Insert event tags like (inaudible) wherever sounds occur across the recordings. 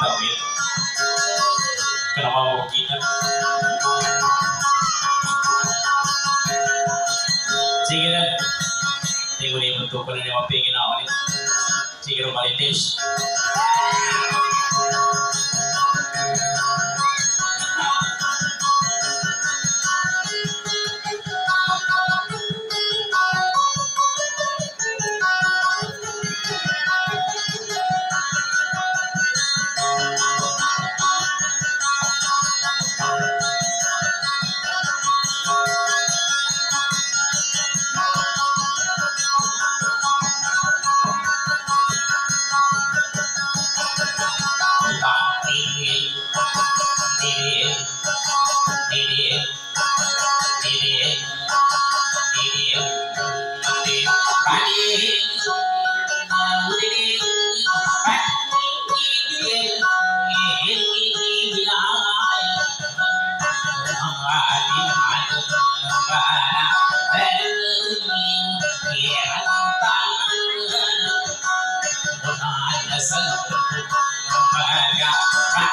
ya kenapa mau kita. Sige na. Tingko na yung bentuk na niya mapingin na ulit.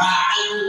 I'm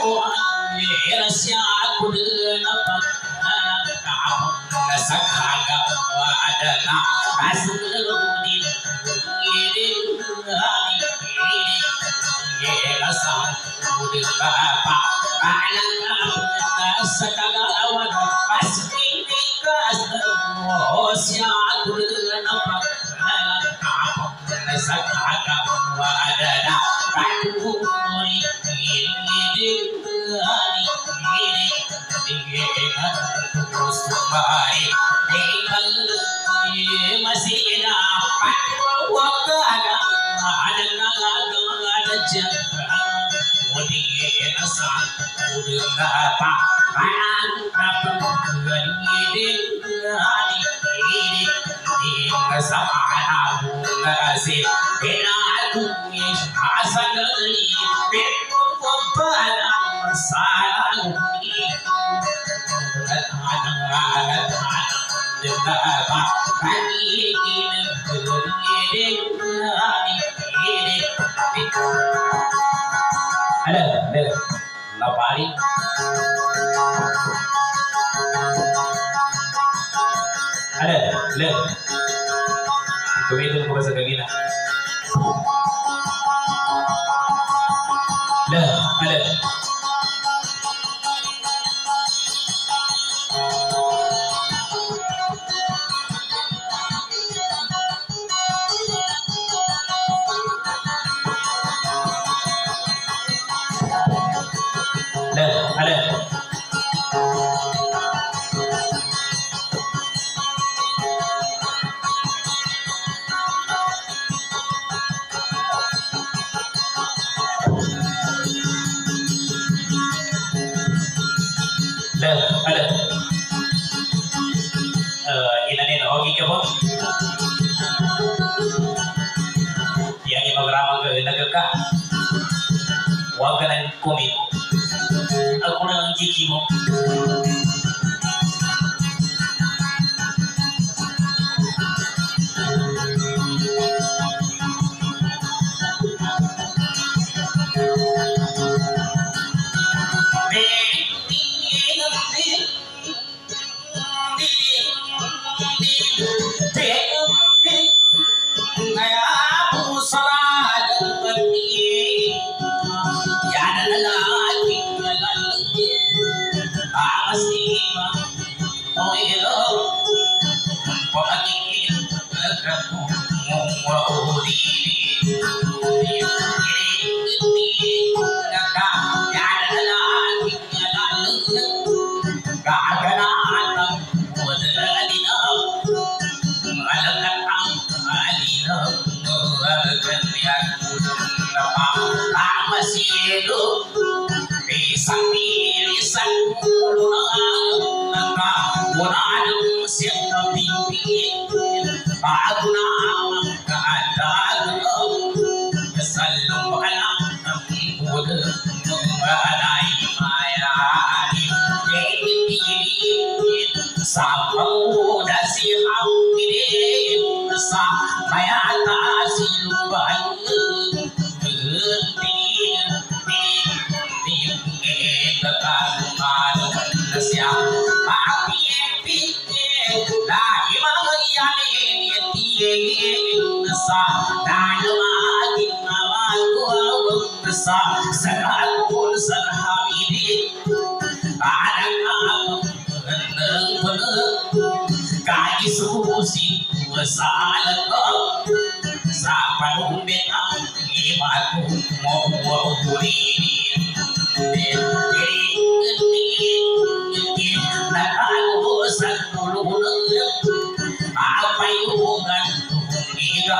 قرآن يرسع كل فتحة نسكع وعدنا عزم الغد للغاني يرسع كل فتحة أعلن أمرنا سكع ودنا أسكينك أسلم وسع كل فتحة نسكع وعدنا بعد أموري Samana Bungasi, Pinaku Ishasagani, Pinaku body ada, ada. Kami itu merasa kagina. Ka, nagka Huwag ka nang kumimo. も。I'm ಸಾಲದ ಸಾಪುಂಬೆ ಕುರಿ ಸತ್ತು ಆಪಯು ಗಂಟು ಈಗ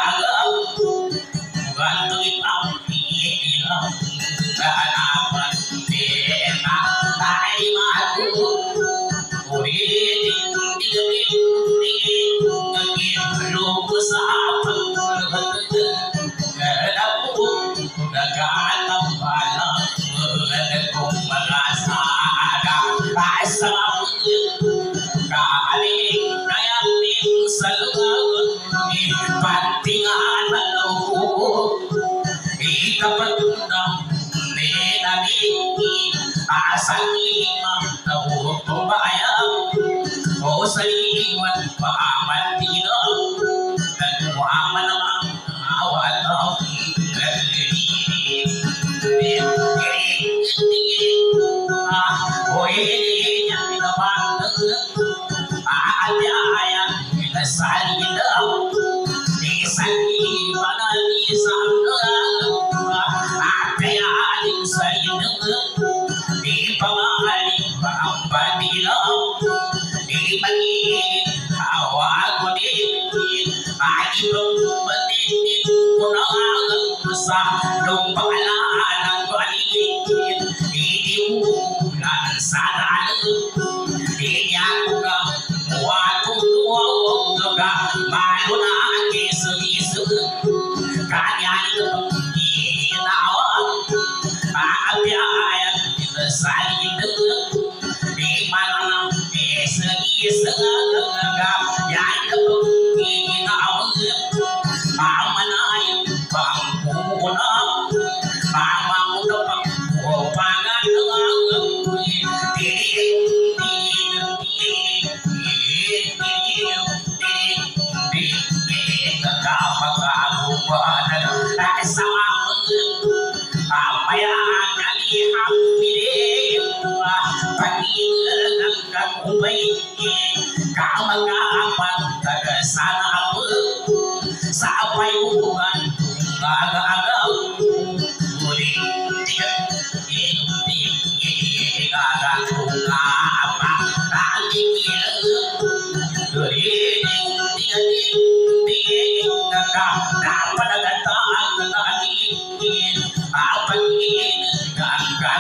nada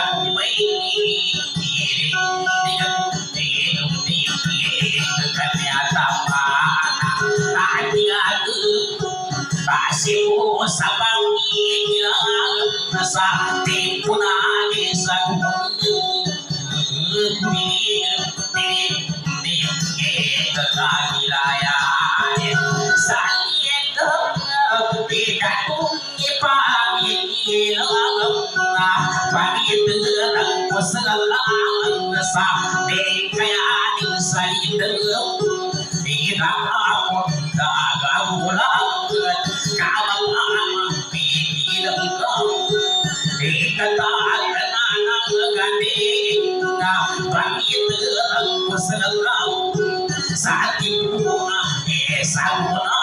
Thank you. sa de kaya din salim de de ra ko da ga bula ka ba ma pi pi da ko de ta ta na na ga de na ba ni de ko sa la sa ti na e sa na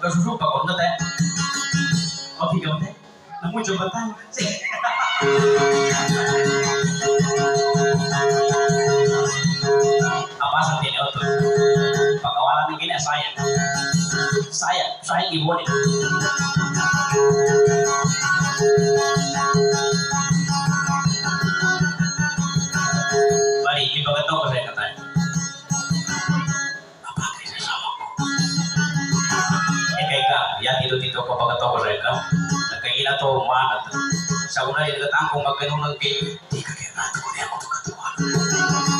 ko na tayo. Okay ka tayo. Namu coba tayo. Apa sa tinaw to? Pagkawalan ni gina saya. Saya, saya ibu ni. Yan, ilo dito kapag ito ko reka. Ah. Nagkaila to manat. Sa una, ilagatang kung magkanunang kayo, di ka kaya nato ko niya matukatawan.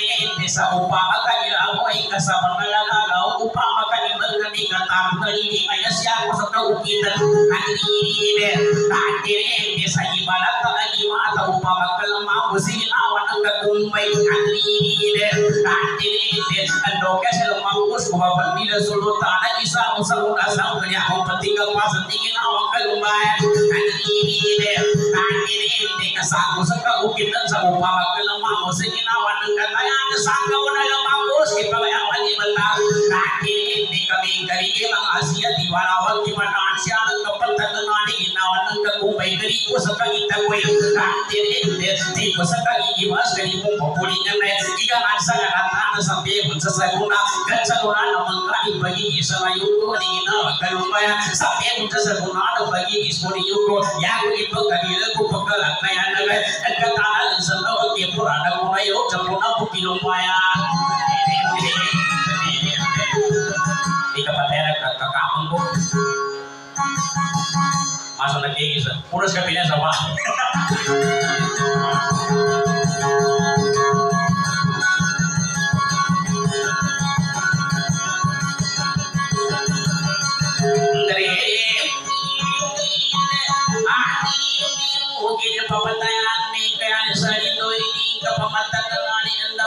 hindi sa upa kanila ako ay kasama ng nalalagaw upa makalimbang kami katang kalini kaya siya ako sa taukitan at iniinime na antire sa ibalat na lima at upa magkalama mo sinawan ang kagumpay at iniinime na antire hindi ano kasi lumangkos mga mapandila sulot na isa mo sa muna sa kanya kung patigang masatingin awang kalumbay at iniinime na antire kasako sa sa kaukitan sa upa magkalama mo sinawan ang katayang sanggaw na lumangos, ipawayang malimata, nakinig ni kami karigil ang asya, tiwalawag, tiwanaan siya ng kapatanunani, ginawan ng kagumpay, karigo sa pangitagoy, nakinig, tigo sa kagigiwas, karibong papulingan na, igangan sa karatan sa pihon sa saguna, kansalura na mangkain pagigis sa mayugo, ni ginawa kalumbaya, sa pihon sa saguna na pagigis mo ni yugo, yago ipagkanila ko pagkalat na yan, nagkatanalan sa lawag, puranag mo na yun, sa punang pupilong masuk lagi isa puras ka pinya sama papatayan ni kaya sa ka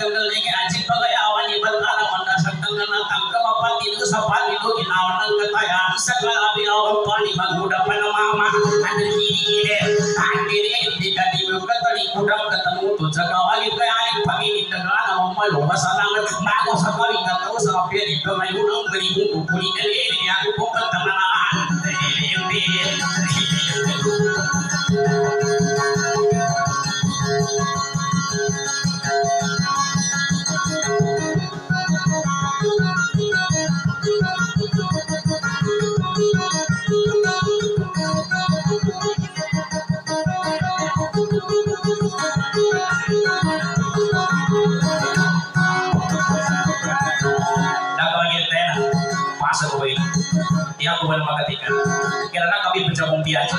kaya ang gagagal na kaya pagayawan ni Baltara mandasagdan na natangka mapatino sa panilo ginawa ng katayan sa kalabi ang pani magmuda pa ng mama andir hinihile andir hindi ka di mo katali kudang katamuto sa kawali kaya ang panginin na nga na mamalo masalangan mago sa kawing kataw sa kapya dito ngayon ang galibong pupuli na rin ako po Kira na kami pecah bombiaja.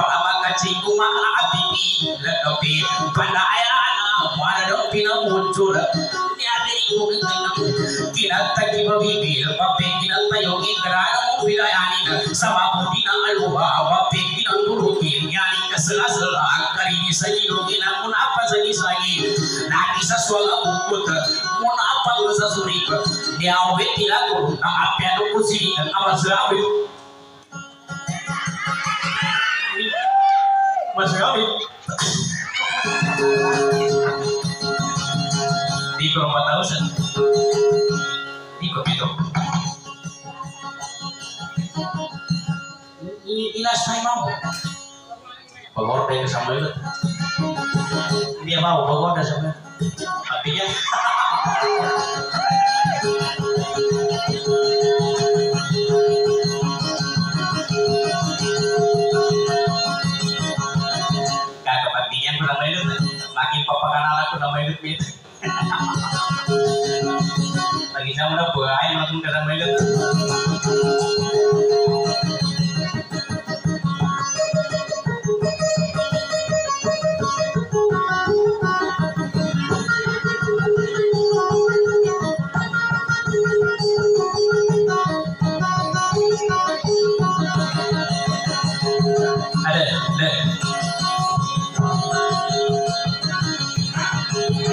faramagati kuma abibi ladobe bala ayana wara pina mutula ni abiri kuganna kiratta kibabi bilpa pekiratta yogi karana mubira yani samabudina alwa wa pekina nuruki yani kasla sala akari ni sani rogi na munapa sani sani na kisa swala ukut munapa ngasa surika dia obetila ko na apya no kusiri na masrawe amasrawi Masrawi Di matausan Di ko pito Ilas na mau. Pag-order ka sa mga yun Hindi mau pag-order sa mga Sabi niya (laughs) lut Lagi sa mga buhay Makin ka ng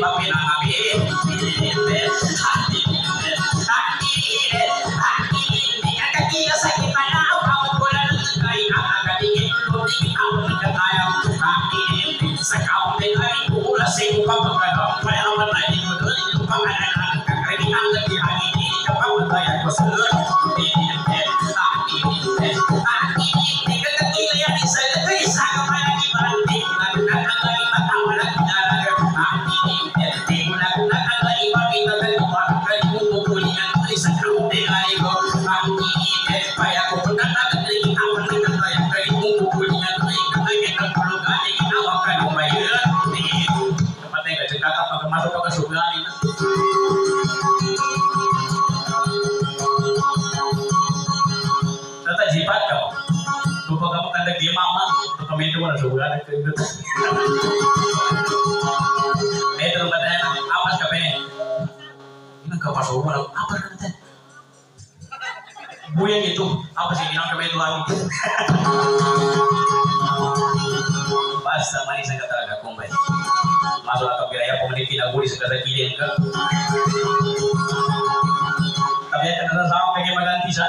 más bien tanda dia mama. Kami itu mana sebulan itu itu. Eh itu katanya apa kapene? Ini kau pas umur apa kata? Buyang itu apa sih bilang kapene itu lagi? Basta manis ang katalaga kumbay. Masuk atau biaya pemenit pinaguli segala kilin ka. Tapi ya kena sama kayak maganti sa.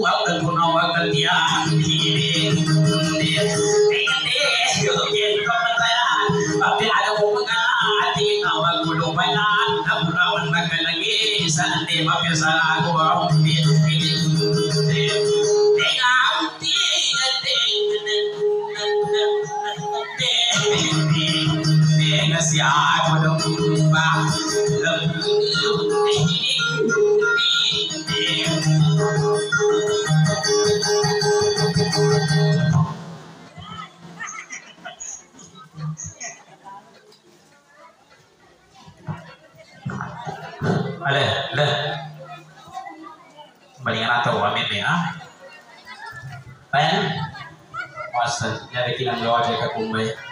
வாக்கள் பொண்ணா வாக்கள் தியா Siapa बढ़िया ना तो हुआ मेरे यहाँ पैन मस्त या देखिए हम लोग जगह घूम रहे